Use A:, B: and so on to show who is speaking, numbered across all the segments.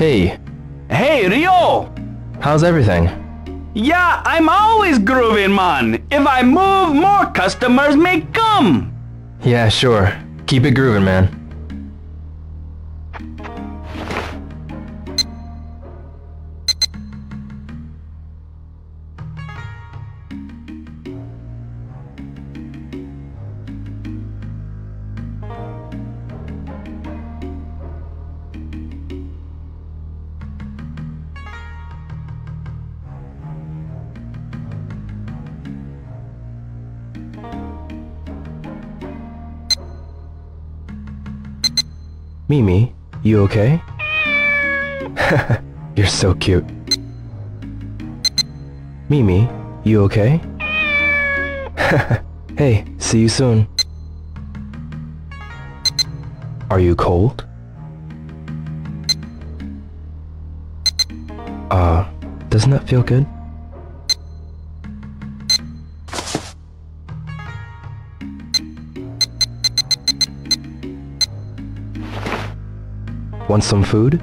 A: Hey,
B: Hey, Ryo!
A: how's everything?
B: Yeah, I'm always grooving, man. If I move, more customers may come.
A: Yeah, sure. Keep it grooving, man. Mimi, you okay? You're so cute. Mimi, you okay? hey, see you soon. Are you cold? Uh, doesn't that feel good? Want some food?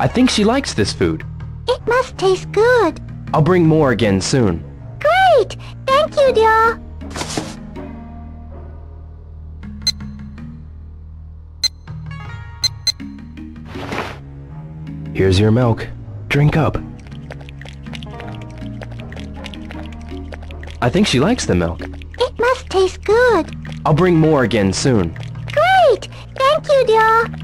A: I think she likes this food.
C: It must taste good.
A: I'll bring more again soon.
C: Great! Thank you, dear.
A: Here's your milk. Drink up. I think she likes the milk.
C: It must taste good.
A: I'll bring more again soon.
C: Great! Thank you, dear.